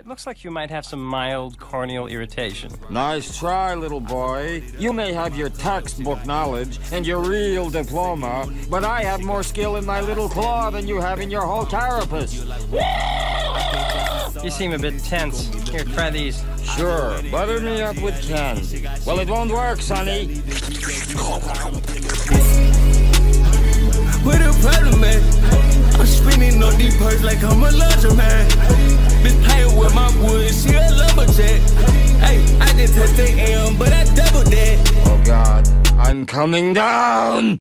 It looks like you might have some mild corneal irritation. Nice try, little boy. You may have your textbook knowledge and your real diploma, but I have more skill in my little claw than you have in your whole carapace. You seem a bit tense. Here, try these. Sure, butter me up with candy. Well, it won't work, Sonny. What a problem, man. I'm spinning on these purse like I'm a larger man. I'm coming down!